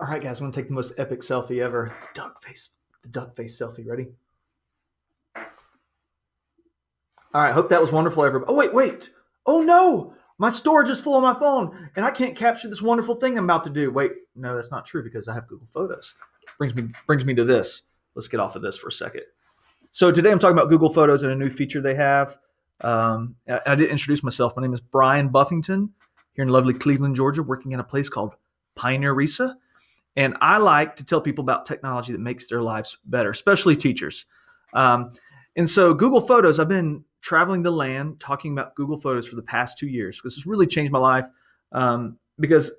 All right, guys, I'm gonna take the most epic selfie ever. The duck face, the duck face selfie. Ready? All right, hope that was wonderful, everybody. Oh wait, wait. Oh no, my storage is full on my phone, and I can't capture this wonderful thing I'm about to do. Wait, no, that's not true because I have Google Photos. Brings me brings me to this. Let's get off of this for a second. So today I'm talking about Google Photos and a new feature they have. Um, I, didn't introduce myself. My name is Brian Buffington here in lovely Cleveland, Georgia, working in a place called Pioneer RESA. And I like to tell people about technology that makes their lives better, especially teachers. Um, and so, Google Photos, I've been traveling the land talking about Google Photos for the past two years because it's really changed my life. Um, because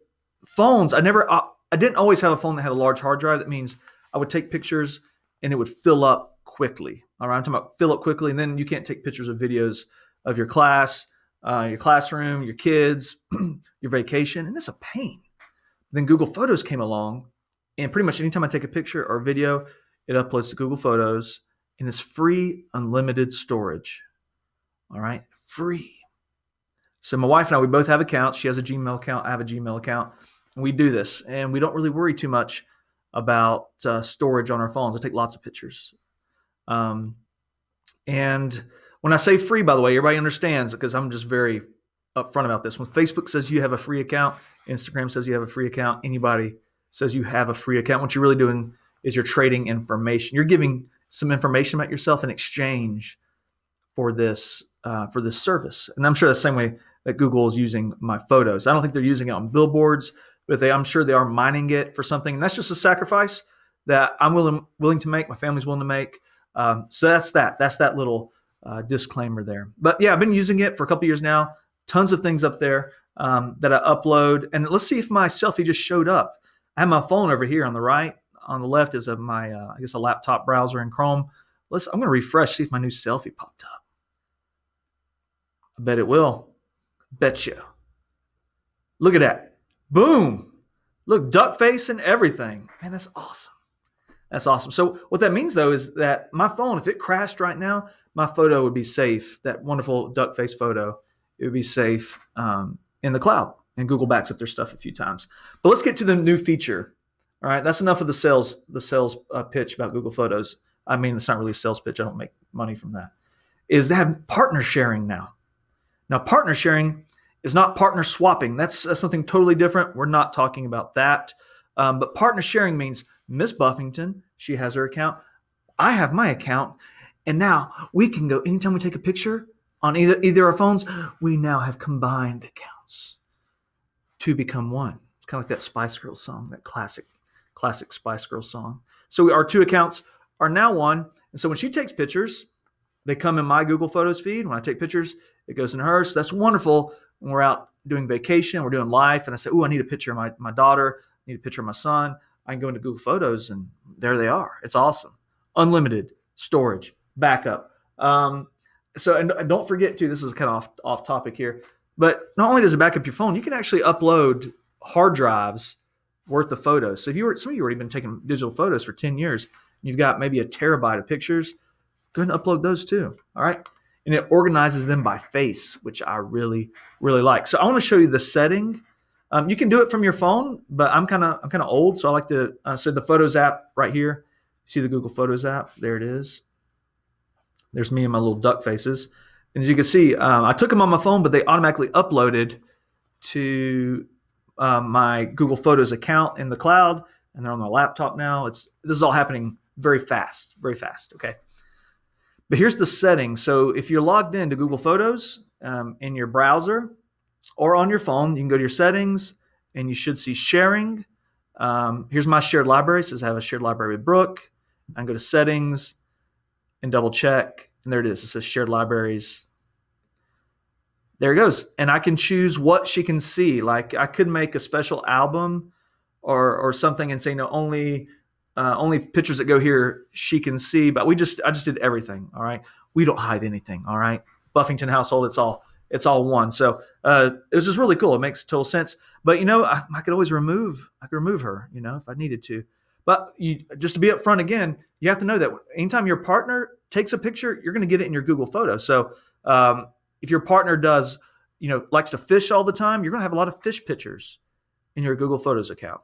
phones, I never, I, I didn't always have a phone that had a large hard drive. That means I would take pictures and it would fill up quickly. All right, I'm talking about fill up quickly, and then you can't take pictures of videos of your class, uh, your classroom, your kids, your vacation, and it's a pain. Then Google Photos came along, and pretty much anytime I take a picture or video, it uploads to Google Photos, and it's free, unlimited storage. All right, free. So my wife and I, we both have accounts. She has a Gmail account. I have a Gmail account. And we do this, and we don't really worry too much about uh, storage on our phones. I take lots of pictures. Um, and when I say free, by the way, everybody understands because I'm just very upfront about this. When Facebook says you have a free account, Instagram says you have a free account, anybody says you have a free account, what you're really doing is you're trading information. You're giving some information about yourself in exchange for this uh, for this service. And I'm sure the same way that Google is using my photos. I don't think they're using it on billboards, but they I'm sure they are mining it for something. And that's just a sacrifice that I'm willing willing to make. My family's willing to make. Um, so that's that. That's that little uh, disclaimer there. But yeah, I've been using it for a couple years now. Tons of things up there um, that I upload. And let's see if my selfie just showed up. I have my phone over here on the right. On the left is a, my, uh, I guess, a laptop browser in Chrome. Let's. I'm going to refresh, see if my new selfie popped up. I bet it will. Bet you. Look at that. Boom. Look, duck face and everything. Man, that's awesome. That's awesome. So what that means though is that my phone, if it crashed right now, my photo would be safe. That wonderful duck face photo, it would be safe um, in the cloud. And Google backs up their stuff a few times. But let's get to the new feature. All right, that's enough of the sales the sales uh, pitch about Google Photos. I mean, it's not really a sales pitch. I don't make money from that. Is they have partner sharing now. Now, partner sharing is not partner swapping. That's, that's something totally different. We're not talking about that. Um, but partner sharing means Miss Buffington, she has her account. I have my account. And now we can go anytime we take a picture on either either our phones, we now have combined accounts to become one. It's kind of like that Spice Girls song, that classic, classic Spice Girls song. So our two accounts are now one. And so when she takes pictures, they come in my Google Photos feed. When I take pictures, it goes in hers. So that's wonderful. When we're out doing vacation, we're doing life, and I say, "Oh, I need a picture of my my daughter. I need a picture of my son." I can go into Google Photos, and there they are. It's awesome. Unlimited storage, backup. Um, so, and, and don't forget too. This is kind of off off topic here, but not only does it back up your phone, you can actually upload hard drives worth of photos. So if you were some of you already been taking digital photos for ten years, you've got maybe a terabyte of pictures. Go ahead and upload those too. All right, and it organizes them by face, which I really really like. So I want to show you the setting. Um, you can do it from your phone, but I'm kind of I'm kind of old, so I like to uh, so the Photos app right here. See the Google Photos app? There it is. There's me and my little duck faces. And as you can see, um, I took them on my phone, but they automatically uploaded to um, my Google Photos account in the cloud, and they're on my laptop now. It's this is all happening very fast, very fast. Okay. But here's the setting. So if you're logged into Google Photos um, in your browser or on your phone, you can go to your settings and you should see sharing. Um, here's my shared library. It says I have a shared library with Brooke. I can go to settings and double check. And there it is. It says shared libraries. There it goes. And I can choose what she can see. Like I could make a special album or or something and say no only uh, only pictures that go here she can see. But we just I just did everything. All right. We don't hide anything. All right. Buffington household. It's all it's all one. So uh, it was just really cool. It makes total sense. But you know, I, I could always remove I could remove her. You know, if I needed to. But you, just to be upfront again, you have to know that anytime your partner takes a picture, you're going to get it in your Google Photo. So um, if your partner does, you know, likes to fish all the time, you're going to have a lot of fish pictures in your Google Photos account.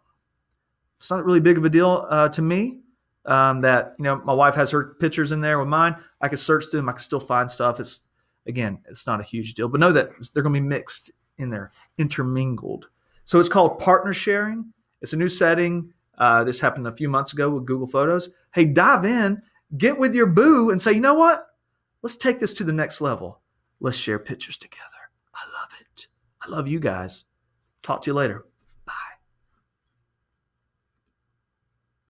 it's not really big of a deal uh, to me. Um, that you know, my wife has her pictures in there with mine. I can search them. I can still find stuff. It's again, it's not a huge deal, but know that they're going to be mixed in there, intermingled. So it's called partner sharing. It's a new setting. Uh, this happened a few months ago with Google Photos. Hey, dive in, get with your boo, and say, you know what? Let's take this to the next level. Let's share pictures together. I love it. I love you guys. Talk to you later.